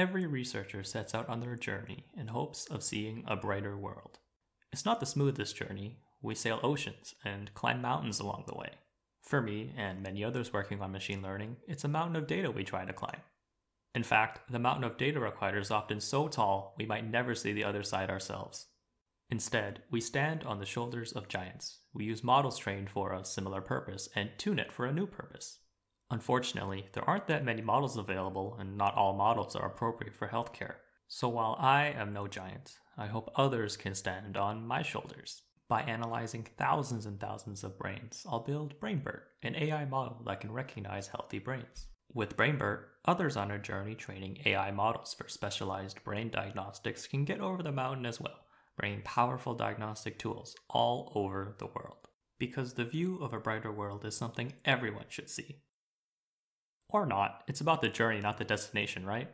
every researcher sets out on their journey in hopes of seeing a brighter world. It's not the smoothest journey. We sail oceans and climb mountains along the way. For me, and many others working on machine learning, it's a mountain of data we try to climb. In fact, the mountain of data required is often so tall we might never see the other side ourselves. Instead, we stand on the shoulders of giants. We use models trained for a similar purpose and tune it for a new purpose. Unfortunately, there aren't that many models available, and not all models are appropriate for healthcare. So while I am no giant, I hope others can stand on my shoulders. By analyzing thousands and thousands of brains, I'll build BrainBERT, an AI model that can recognize healthy brains. With BrainBERT, others on a journey training AI models for specialized brain diagnostics can get over the mountain as well, bringing powerful diagnostic tools all over the world. Because the view of a brighter world is something everyone should see. Or not, it's about the journey, not the destination, right?